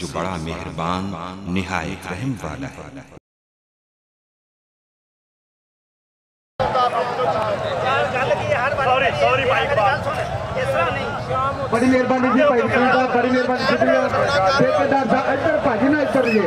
जो बड़ा मेहरबान निहायत रहम वाला है। बड़ी मेहरबानी जी भाई बड़ी मेहरबानी शुक्रिया। ठेकेदार साहब इधर भाजी ना इधर ये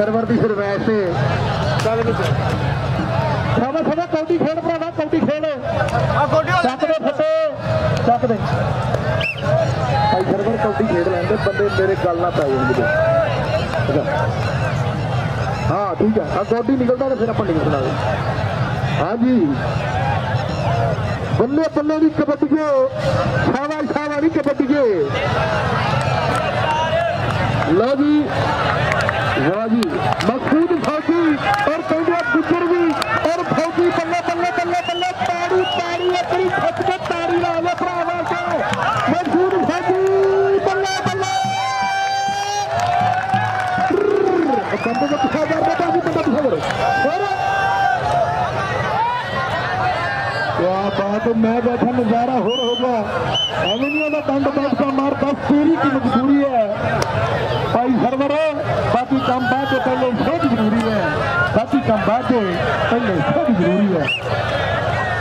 ਸਾਹਿਬ ਸਰਵਰ ਦੀ ਸਰਵੈਸ ਤੇ ਚੱਲ ਵਿੱਚ ਸਾਵਾ ਸਾਵਾ ਕੌਡੀ ਖੇਡ ਭਰਾਵਾ ਕੌਡੀ ਖੇਡ ਆ ਕੌਡੀ ਚੱਕ ਦੇ ਫੱਟੇ ਚੱਕ ਦੇ ਭਾਈ ਸਰਵਰ ਕੌਡੀ ਖੇਡ ਲੈਂਦੇ ਬੰਦੇ ਮੇਰੇ ਗੱਲ ਨਾ ਪੈ ਜਾਣਗੇ ਅੱਛਾ। ਹਾਂ ਠੀਕ ਹੈ ਆ ਕੌਡੀ ਨਿਕਲਦਾ ਤਾਂ ਫਿਰ ਆਪਾਂ ਨਿਕਲ ਜਾਵਾਂਗੇ ਹਾਂਜੀ ਬੱਲੇ ਬੱਲੇ ਦੀ ਕਬੱਡੀਏ ਛਾਵਾ ਛਾਵਾ ਦੀ ਕਬੱਡੀਏ ਲਓ ਜੀ ਵਾਹ ਜੀ ਮਕਸੂਦ और सऊदिया गुजर भी, और भौजी बल्ला बल्ला बल्ला बल्ला ताड़ी ताड़ी, अपनी खच के ताड़ी लाले प्रावा से मजदूर भौजी बल्ला बल्ला बंदे का पिछा जा रहा था भी बंदा पिछा जा रहा है वाह बात है मैं बैठा नज़ारा हो रहा होगा। एवेन्यू का दंड बैठ का मार दस पूरी की मजबूरी है। भाई सरवर बाकी काम बात है पहले बहुत ज़रूरी है। ਕੰਮ ਬਾਅਦ ਤੋਂ ਪਹਿਲੇ ਸਭ ਜ਼ਰੂਰੀ ਹੈ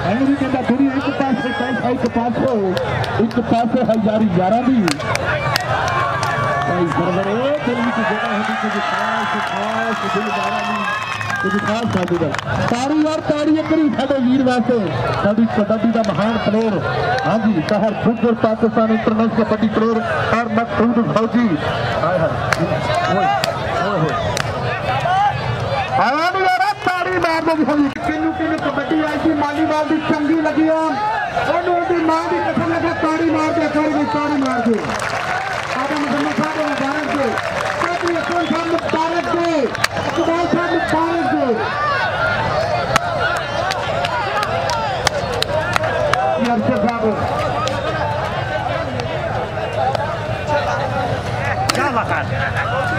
ਐਵੇਂ ਨਹੀਂ ਕਹਿੰਦਾ ਦੁਨੀਆ ਇੱਕ ਪਾਸੇ ਪੈਸਾ ਇੱਕ ਪਾਸੇ ਇੱਕ ਪਾਸੇ ਹਜ਼ਾਰੀ ਯਾਰਾਂ ਦੀ ਭਾਈ ਸਰਵਰ ਦਿਲ ਵਿੱਚ ਜਗ੍ਹਾ ਹੁੰਦੀ ਕੁਝ ਖਾਸ ਖਾਸ ਦਿਲਦਾਰਾਂ ਦੀ ਕੁਝ ਖਾਸ ਸਾਡੀ ਦਾ ਤਾੜੀ ਯਾਰ ਤਾੜੀ ਇੱਕ ਵਾਰੀ ਸਾਡੇ ਵੀਰ ਵਾਸਤੇ ਸਾਡੀ ਕਬੱਡੀ ਦਾ ਮਹਾਨ ਪਲੇਅਰ ਹਾਂਜੀ ਤਹਰ footer Pakistan international kabaddi player ਔਰ ਮਕਸੂਦ ਫੌਜੀ ਹਾਏ ਹਾਏ ਓਏ ਓਏ ਹੋਏ ਆਵਾਂ ਯਾਰ ਤਾੜੀ ਮਾਰ ਦੇ ਫੌਜੀ ਕਿੰਨੂ ਕਿੰਨੂ ਕਬੱਡੀ ਆਈ ਸੀ ਮਾਲੀਵਾਲ ਦੀ ਚੰਗੀ ਲੱਗੀ ਆ ਉਹਨੂੰ ਉਹਦੀ ਮਾਂ ਦੀ ਕਸਮ ਲੱਗਾ ਤਾੜੀ ਮਾਰ ਦੇ ਕਰ ਵੀ ਤਾੜੀ ਮਾਰ ਦੇ ਆਦਮ ਮੁਹੰਮਦ ਸਾਹਿਬ ਮੁਬਾਰਕ ਦੇ ਚੌਧਰੀ ਅਸਲ ਸਾਹਿਬ ਮੁਬਾਰਕ ਦੇ ਇਕਬਾਲ ਸਾਹਿਬ ਮੁਬਾਰਕ ਦੇ ਯਾਰ ਸਾਹਿਬ क्या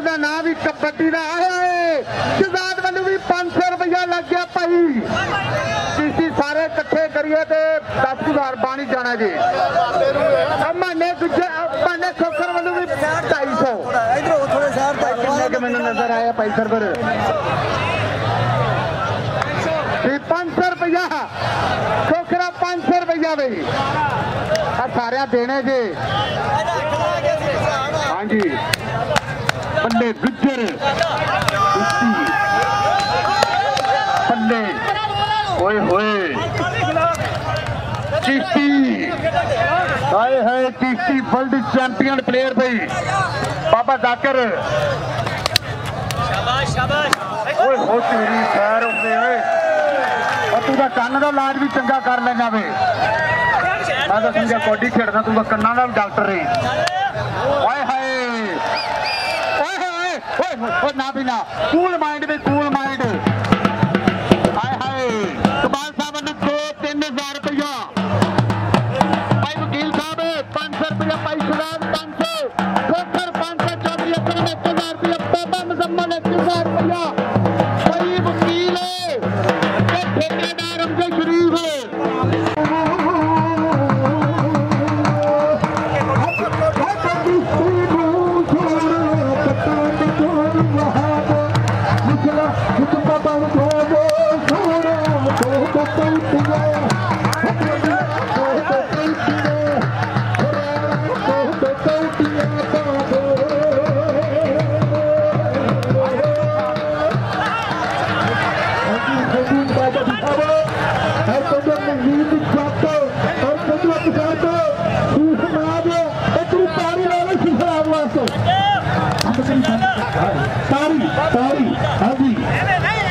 ਕਬੱਡਰ ਦਾ ਨਾਂ ਵੀ ਕਬੱਡੀ ਦਾ ਆਇਆ ਏ ਸ਼ਹਜ਼ਾਦ ਵੱਲੋਂ ਵੀ 500 ਰੁਪਇਆ ਲੱਗ ਗਿਆ ਭਾਈ ਤੁਸੀਂ ਸਾਰੇ ਇਕੱਠੇ ਕਰੀਏ ਤੇ 10000 ਬਾਣੀ ਜਾਣਾ ਜੀ ਅਮਾਨੇ ਦੂਜੇ ਅਮਾਨੇ ਖੋਖਰ ਵੱਲੋਂ ਵੀ 250 ਇਧਰੋਂ ਥੋੜੇ ਸ਼ਹਿਰ ਦਾ ਕਿੰਨੇ ਕਿ ਮੈਨੂੰ ਨਜ਼ਰ ਆਇਆ ਭਾਈ ਸਰਵਰ ਵੀ 500 ਰੁਪਇਆ ਖੋਖਰਾ 500 ਰੁਪਇਆ ਬਈ ਆ ਸਾਰਿਆਂ ਦੇਣੇ ਜੇ ਹਾਂਜੀ पंडे गुज्जर पंडे होए चिश्ती आए हैं चिश्ती वर्ल्ड चैंपियन प्लेयर भाई। पापा जाकर। का इलाज भी चंगा कर लेना मैं तो समझा कौडी खेड़ना तू का डॉक्टर हाय और ना पीना कूल माइंड में कूल माइंड हाय हाय कुमार साहब ने दो तीन हज़ार रुपये ਤਾਰੀ ਤਾਰੀ, ਹਾਂਜੀ।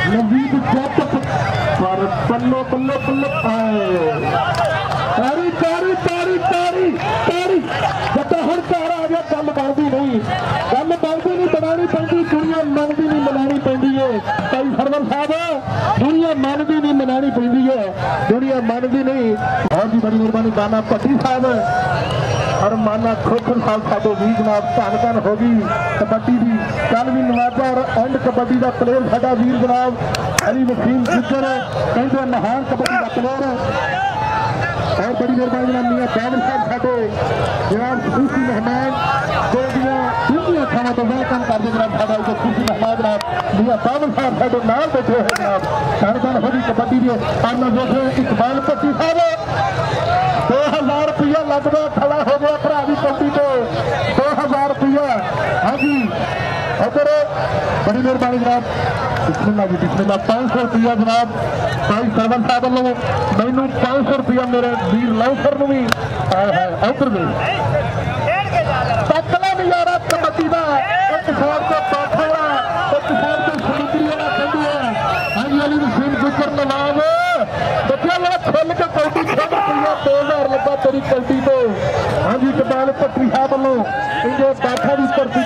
ਮਨਜੀਤ ਜੱਟ ਪਰ ਪੱਲੋ ਪੱਲੋ ਪੱਲੋ ਤਾਰੀ ਤਾਰੀ ਤਾਰੀ ਤਾਰੀ ਤਾਰੀ। ਜਦੋਂ ਹੁਣ ਘਰ ਆ ਗਿਆ ਗੱਲ ਬਣਦੀ ਨਹੀਂ। ਕੰਮ ਕਰਦੀ ਨਹੀਂ, ਬਣਾਉਣੀ ਪੈਂਦੀ ਦੁਨੀਆ ਮੰਨਦੀ ਨਹੀਂ, ਮਨਾਉਣੀ ਪੈਂਦੀ ਏ। ਭਾਈ ਸਰਵਰ ਸਾਹਿਬ, ਦੁਨੀਆ ਮੰਨਦੀ ਨਹੀਂ, ਮਨਾਉਣੀ ਪੈਂਦੀ ਏ। ਦੁਨੀਆ ਮੰਨਦੀ ਨਹੀਂ। ਬਹੁਤ ਜੀ ਬੜੀ ਮਿਹਰਬਾਨੀ, ਬਾਨਾ ਭੱਟੀ ਸਾਹਿਬ। और माना खोखर खालसा तो भी जनाब धनगन होगी। कबड्डी की कल भी नवाजा और एंड कबड्डी का प्लेयर साढ़ा वीर जनाब अली वसीम गुजर कहते महान कबड्डी का प्लेयर और बड़ी मेहरबानी जनाब मिया कैमर साहब साढ़े जनाब खुशी मेहमान कबड्डी के आना जो है इकबाल पति साहब। ਰੁਪਇਆ ਲੱਗਦਾ ਖੜਾ ਹੋ ਗਿਆ ਭਰਾ ਦੀ ਕੰਪੀ ਤੋਂ 2000 ਰੁਪਇਆ ਹਾਂਜੀ ਉਧਰ ਬੜੀ ਮਿਹਰਬਾਨੀ ਜਨਾਬ ਬਿਸਮਿਲ੍ਲਾ ਜੀ ਬਿਸਮਿਲ੍ਲਾ 500 ਰੁਪਇਆ ਜਨਾਬ ਭਾਈ ਸਰਵਨ ਸਾਹਿਬ ਵੱਲੋਂ ਮੈਨੂੰ 500 ਰੁਪਇਆ ਮੇਰੇ ਵੀਰ ਲੌਸਰ ਨੂੰ ਵੀ ਆਇਆ ਹੈ ਉਧਰ ਦੇ ਖੇਡ ਕੇ ਨਜ਼ਾਰਾ ਖੇਡ ਪਈਆ 2000 ਲੱਗਾ ਤੇਰੀ ਕੌਡੀ ਤੋਂ ਹਾਂਜੀ ਕਬਾਲ ਪੱਟੀ ਸਾਹਿਬ ਵੱਲੋਂ ਕਹਿੰਦੇ ਪਾਠਾ ਦੀ ਧਰਤੀ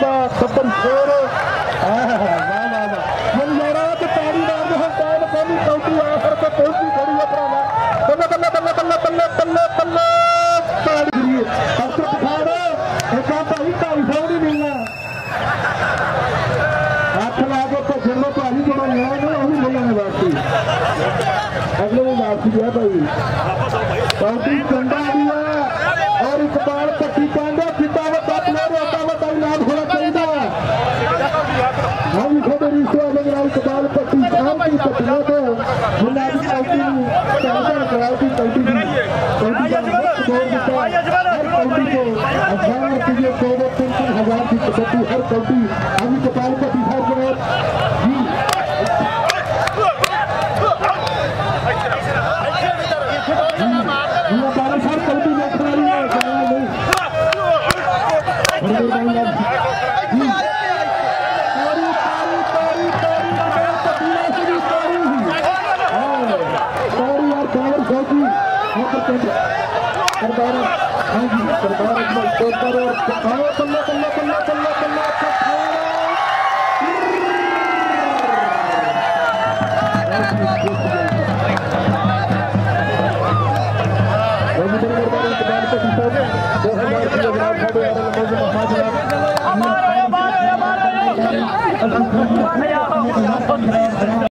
बहुत गंदा हुआ और इस बार पच्चीसानवे सितावत अपने रोतावत औलाद होना चाहिए हम खुद रिश्ते लग इस बार पच्चीसान की पत्नियों को बुनियादी कौटी चाहता कराओ की। कौटी कौटी का हर कौटी को अठारह कीजिए चौदह हज़ार की कौटी हर कौटी हम कपाल बार सरदार हाँ जी सरदार अकबर सरदार और कल्ला कल्ला कल्ला कल्ला कल्ला कल्ला